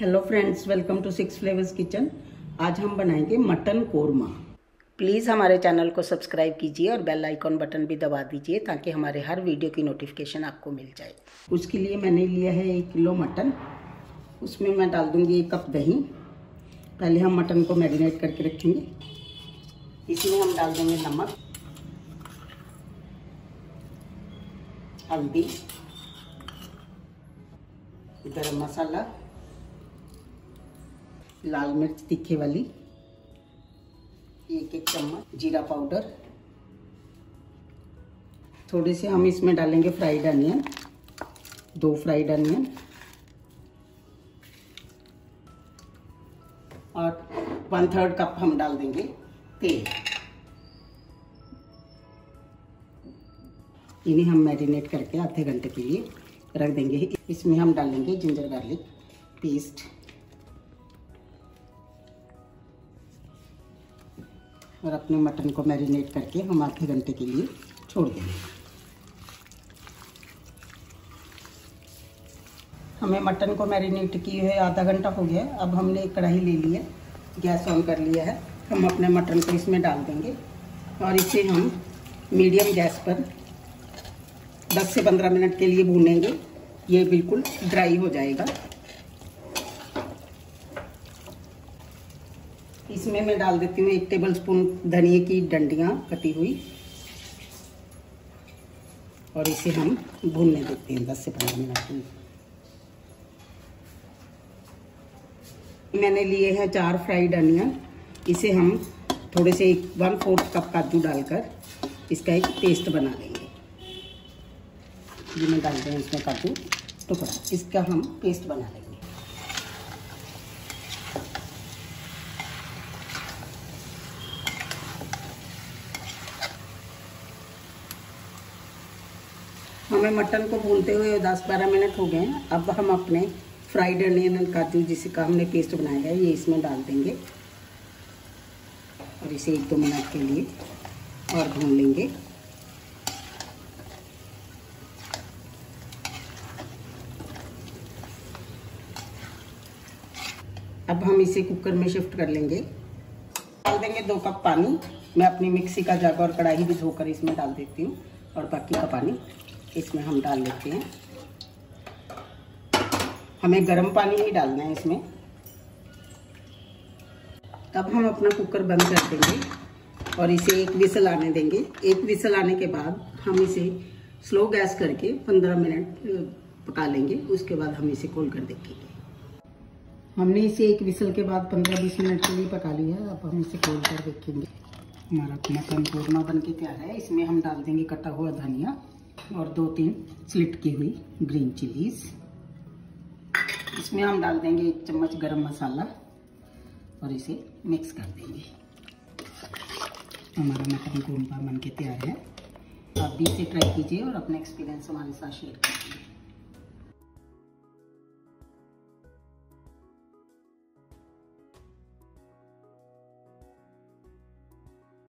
Hello friends welcome to six flavours kitchen आज हम बनाएँगे मटन कोरमा। प्लीज़ हमारे चैनल को सब्सक्राइब कीजिए और बेल आइकॉन बटन भी दबा दीजिए ताकि हमारे हर वीडियो की नोटिफिकेशन आपको मिल जाए। उसके लिए मैंने लिया है एक किलो मटन। उसमें मैं डाल दूँगी एक कप दही। पहले हम मटन को मैरिनेट करके रखेंगे। इसमें हम डाल देंगे नमक हल्दी गरम मसाला लाल मिर्च तीखे वाली। एक एक चम्मच जीरा पाउडर। थोड़े से हम इसमें डालेंगे फ्राइड अनियन। दो फ्राइड अनियन। और वन थर्ड कप हम डाल देंगे तेल। इन्हें हम मैरिनेट करके आधे घंटे के लिए रख देंगे। इसमें हम डालेंगे जिंजर गार्लिक पेस्ट। और अपने मटन को मैरिनेट करके हम आधे घंटे के लिए छोड़ देंगे। हमें मटन को मैरिनेट किए हुए आधा घंटा हो गया, अब हमने एक कढ़ाई ले ली है, गैस ऑन कर लिया है। हम अपने मटन को इसमें डाल देंगे और इसे हम मीडियम गैस पर 10 से 15 मिनट के लिए भूनेंगे। ये बिल्कुल ड्राई हो जाएगा। इसमें मैं डाल देती हूँ एक टेबल स्पून धनिए की डंडियाँ कटी हुई। और इसे हम भूनने देते हैं 10 से 15 मिनट मैंने लिए हैं चार फ्राइड अनियन इसे हम थोड़े से एक वन फोर्थ कप काजू डालकर इसका एक पेस्ट बना लेंगे। जिन्हें डालते हैं इसमें काजू टुकड़ा। इसका हम पेस्ट बना लेंगे। हमें मटन को भूनते हुए 10-12 मिनट हो गए हैं। अब हम अपने फ्राइड अनियन काजू जिसका हमने पेस्ट बनाया है, ये इसमें डाल देंगे। और इसे एक दो मिनट के लिए और भून लेंगे। अब हम इसे कुकर में शिफ्ट कर लेंगे। डाल देंगे दो कप पानी। मैं अपनी मिक्सी का जग और कढ़ाई भी धोकर इसमें डाल देती हूँ। और बाकी का पानी इसमें हम डाल लेते हैं। हमें गर्म पानी ही डालना है इसमें। तब हम अपना कुकर बंद कर देंगे और इसे एक विसल आने देंगे। एक विसल आने के बाद हम इसे स्लो गैस करके 15 मिनट पका लेंगे। उसके बाद हम इसे खोल कर देखेंगे हमने इसे एक विसल के बाद 15-20 मिनट के लिए पका लिया। अब हम इसे खोल कर देखेंगे। हमारा मटन कोरमा बन के तैयार है। इसमें हम डाल देंगे कटा हुआ धनिया। और दो तीन स्लिट की हुई ग्रीन चिलीज। इसमें हम डाल देंगे एक चम्मच गरम मसाला और इसे मिक्स कर देंगे। हमारा मटन कोम्पा बन के तैयार है। आप भी इसे ट्राई कीजिए और अपना एक्सपीरियंस हमारे साथ शेयर कीजिए।